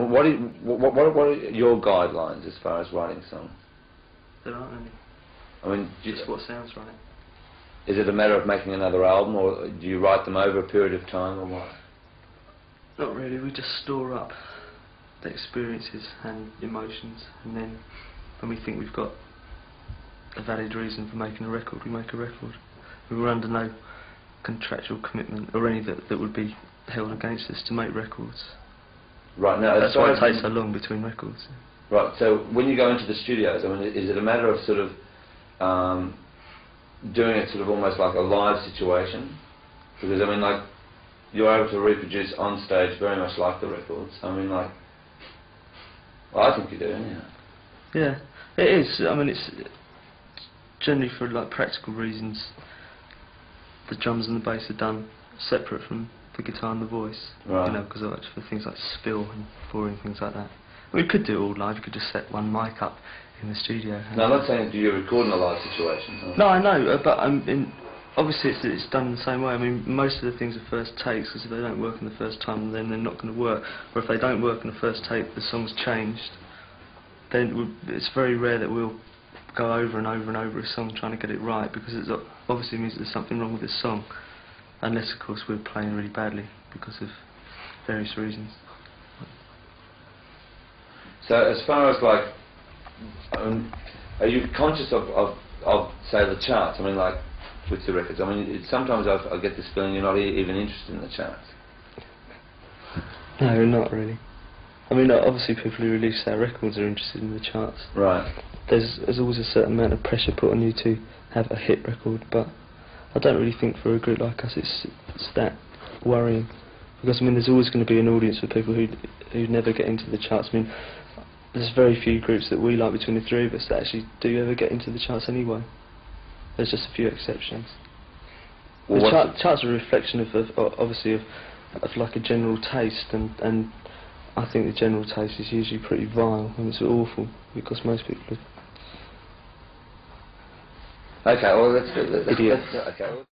And what, are you, what, what, what are your guidelines as far as writing songs? There aren't any. I mean, Just what sounds right. is it a matter of making another album, or do you write them over a period of time, or what? Not really. We just store up the experiences and emotions, and then when we think we've got a valid reason for making a record, we make a record. We were under no contractual commitment or any that, that would be held against us to make records. Right now, That's why it takes so long between records. Right. So when you go into the studios, I mean, is it a matter of sort of um, doing it sort of almost like a live situation? Because I mean, like you're able to reproduce on stage very much like the records. I mean, like, well, I think you do. Yeah. Yeah, it is. I mean, it's generally for like practical reasons. The drums and the bass are done separate from the guitar and the voice. Right. You know, because for things like spill and boring things like that. We could do it all live. We could just set one mic up in the studio. and- Now, I'm not saying do you record in a live situation. No, I know, uh, but um, in, obviously it's, it's done in the same way. I mean, most of the things are first takes, because if they don't work in the first time, then they're not going to work. Or if they don't work in the first take, the song's changed. Then it's very rare that we'll go over and over and over a song trying to get it right, because it obviously means there's something wrong with the song. Unless, of course, we're playing really badly because of various reasons. So as far as like, um, are you conscious of, of, of say the charts? I mean, like with the records. I mean, it, sometimes I, I get this feeling you're not e- even interested in the charts. No, not really. I mean, obviously people who release their records are interested in the charts. Right. there's there's always a certain amount of pressure put on you to have a hit record, but I don't really think for a group like us it's it's that worrying because I mean there's always going to be an audience for people who who never get into the charts. I mean there's very few groups that we like between the three of us that actually do ever get into the charts anyway. There's just a few exceptions. Well, the chart, charts are a reflection of, of obviously of, of like a general taste and and I think the general taste is usually pretty vile and it's awful because most people are Okay. Well, let's, let's, let's okay.